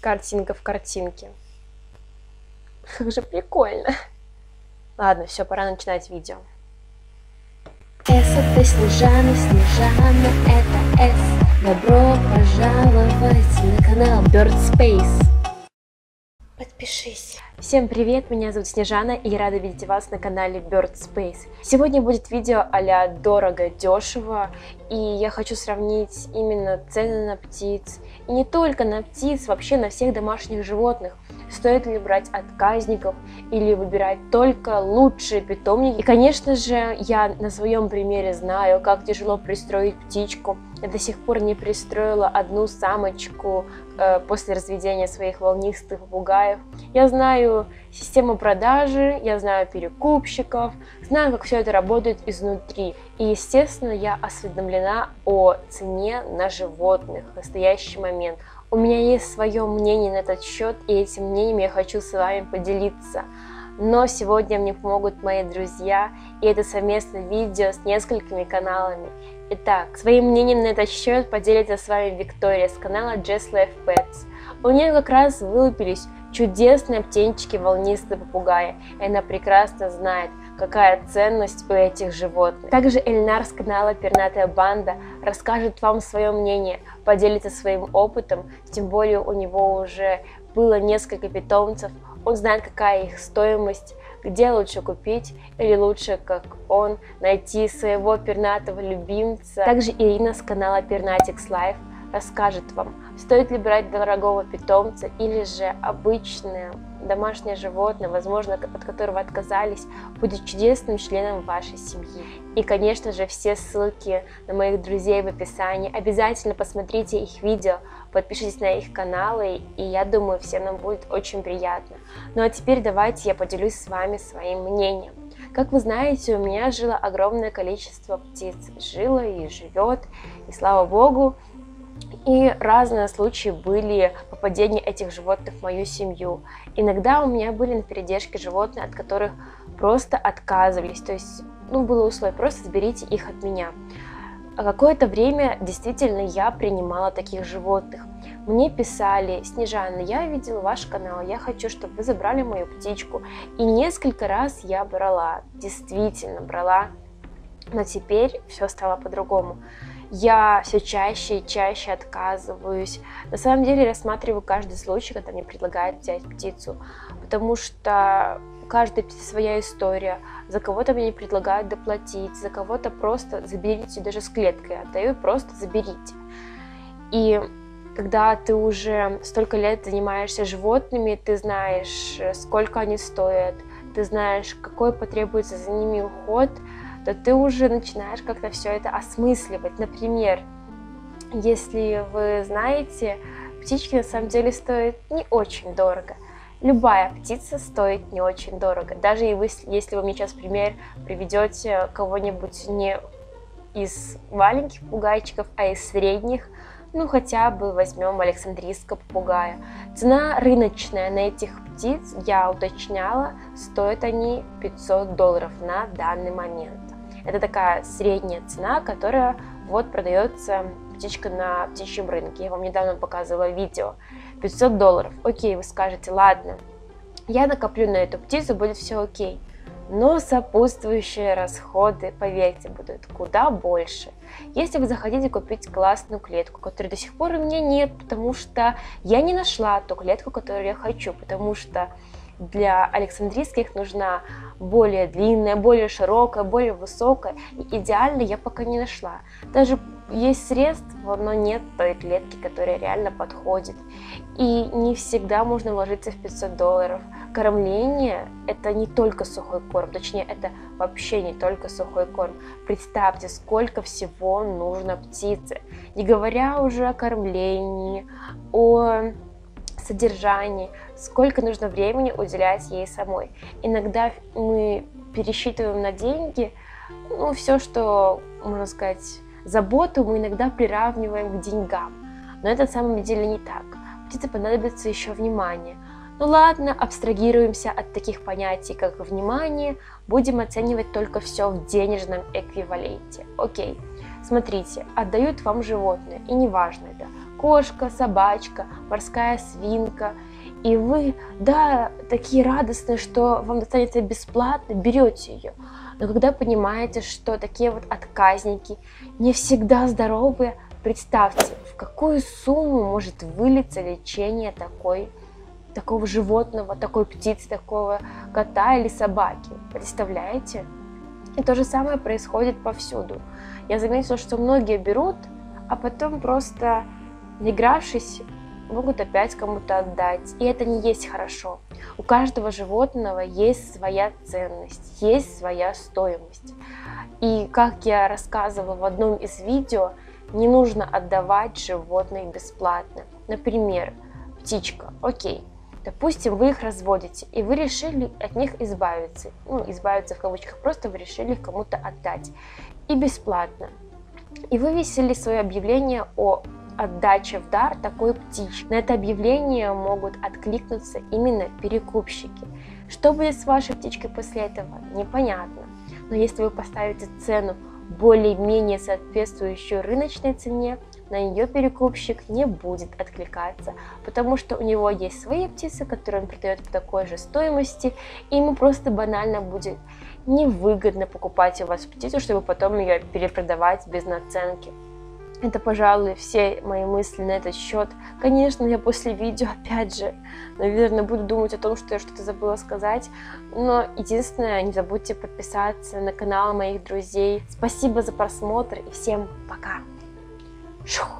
Картинка в картинке. Как же прикольно. Ладно, все, пора начинать видео. С это Снежана, Снежана это С. Добро пожаловать на канал Bird Space. Всем привет, меня зовут Снежана и я рада видеть вас на канале Bird Space. Сегодня будет видео а дорого, дешево и я хочу сравнить именно цены на птиц. И не только на птиц, вообще на всех домашних животных. Стоит ли брать отказников или выбирать только лучшие питомники. И конечно же я на своем примере знаю, как тяжело пристроить птичку. Я до сих пор не пристроила одну самочку э, после разведения своих волнистых попугаев. Я знаю систему продажи, я знаю перекупщиков, знаю, как все это работает изнутри. И, естественно, я осведомлена о цене на животных в настоящий момент. У меня есть свое мнение на этот счет, и этим мнением я хочу с вами поделиться. Но сегодня мне помогут мои друзья, и это совместное видео с несколькими каналами. Итак, своим мнением на этот счет поделится с вами Виктория с канала Just Life Pets. У нее как раз вылупились чудесные птенчики волнистые попугаи, и она прекрасно знает, какая ценность у этих животных. Также Эльнар с канала Пернатая Банда расскажет вам свое мнение, поделится своим опытом, тем более у него уже было несколько питомцев, он знает, какая их стоимость, где лучше купить или лучше, как он, найти своего пернатого любимца. Также Ирина с канала Pernatics Life расскажет вам, стоит ли брать дорогого питомца или же обычное домашнее животное, возможно, от которого отказались, будет чудесным членом вашей семьи. И, конечно же, все ссылки на моих друзей в описании. Обязательно посмотрите их видео, подпишитесь на их каналы, и я думаю, всем нам будет очень приятно. Ну а теперь давайте я поделюсь с вами своим мнением. Как вы знаете, у меня жило огромное количество птиц. Жило и живет, и слава богу, и разные случаи были попадения этих животных в мою семью. Иногда у меня были на передержке животные, от которых просто отказывались. То есть, ну, было условие, просто заберите их от меня. А какое-то время действительно я принимала таких животных. Мне писали, Снежана, я видела ваш канал, я хочу, чтобы вы забрали мою птичку. И несколько раз я брала, действительно брала, но теперь все стало по-другому я все чаще и чаще отказываюсь. На самом деле рассматриваю каждый случай, когда мне предлагают взять птицу, потому что каждая птица своя история. За кого-то мне предлагают доплатить, за кого-то просто заберите, даже с клеткой отдаю, просто заберите. И когда ты уже столько лет занимаешься животными, ты знаешь, сколько они стоят, ты знаешь, какой потребуется за ними уход, то ты уже начинаешь как-то все это осмысливать. Например, если вы знаете, птички на самом деле стоят не очень дорого. Любая птица стоит не очень дорого. Даже если вы мне сейчас пример приведете кого-нибудь не из маленьких попугайчиков, а из средних, ну хотя бы возьмем Александрийского попугая. Цена рыночная на этих птиц, я уточняла, стоят они 500 долларов на данный момент. Это такая средняя цена, которая вот продается птичка на птичьем рынке. Я вам недавно показывала видео. 500 долларов. Окей, вы скажете, ладно, я накоплю на эту птицу, будет все окей. Но сопутствующие расходы, поверьте, будут куда больше. Если вы захотите купить классную клетку, которой до сих пор у меня нет, потому что я не нашла ту клетку, которую я хочу, потому что для Александрийских нужна более длинная, более широкая, более высокая. И идеально я пока не нашла. Даже есть средства, но нет той клетки, которая реально подходит. И не всегда можно вложиться в 500 долларов. Кормление – это не только сухой корм, точнее, это вообще не только сухой корм. Представьте, сколько всего нужно птице. Не говоря уже о кормлении, о содержании, сколько нужно времени уделять ей самой. Иногда мы пересчитываем на деньги, ну, все, что, можно сказать, заботу мы иногда приравниваем к деньгам. Но это на самом деле не так. Птице понадобится еще внимание. Ну ладно, абстрагируемся от таких понятий, как внимание, будем оценивать только все в денежном эквиваленте. Окей, смотрите, отдают вам животное, и неважно это, кошка, собачка, морская свинка. И вы, да, такие радостные, что вам достанется бесплатно, берете ее. Но когда понимаете, что такие вот отказники не всегда здоровые, представьте, в какую сумму может вылиться лечение такой, такого животного, такой птицы, такого кота или собаки. Представляете? И то же самое происходит повсюду. Я заметила, что многие берут, а потом просто, наигравшись, могут опять кому-то отдать. И это не есть хорошо. У каждого животного есть своя ценность, есть своя стоимость. И как я рассказывала в одном из видео, не нужно отдавать животных бесплатно. Например, птичка, окей, Допустим, вы их разводите, и вы решили от них избавиться. Ну, избавиться в кавычках, просто вы решили кому-то отдать. И бесплатно. И вывесили свое объявление о отдаче в дар такой птички. На это объявление могут откликнуться именно перекупщики. Что будет с вашей птичкой после этого, непонятно. Но если вы поставите цену более-менее соответствующую рыночной цене, на нее перекупщик не будет откликаться, потому что у него есть свои птицы, которые он продает по такой же стоимости, и ему просто банально будет невыгодно покупать у вас птицу, чтобы потом ее перепродавать без наценки. Это, пожалуй, все мои мысли на этот счет. Конечно, я после видео, опять же, наверное, буду думать о том, что я что-то забыла сказать. Но единственное, не забудьте подписаться на канал моих друзей. Спасибо за просмотр и всем пока! 咻